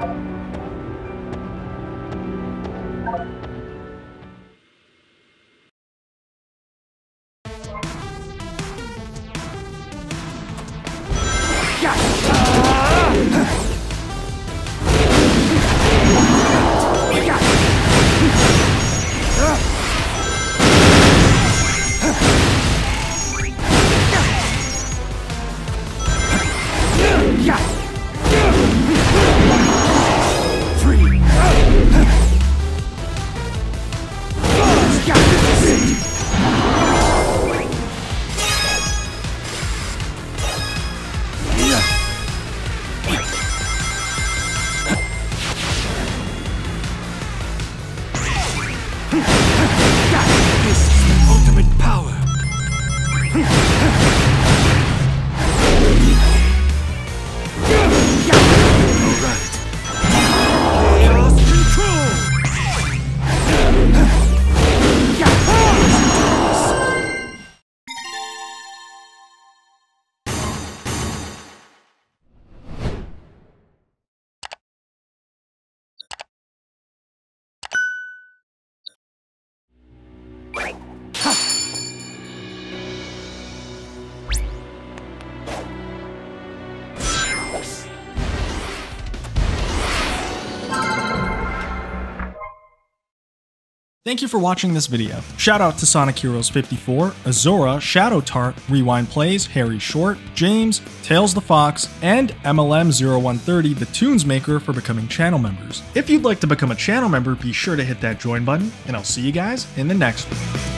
Bye. This is the ultimate power! はっ。Thank you for watching this video. Shout out to Sonic Heroes 54, Azora, Shadow Tart, Rewind Plays, Harry Short, James, Tails the Fox, and MLM0130, the tunes maker, for becoming channel members. If you'd like to become a channel member, be sure to hit that join button, and I'll see you guys in the next one.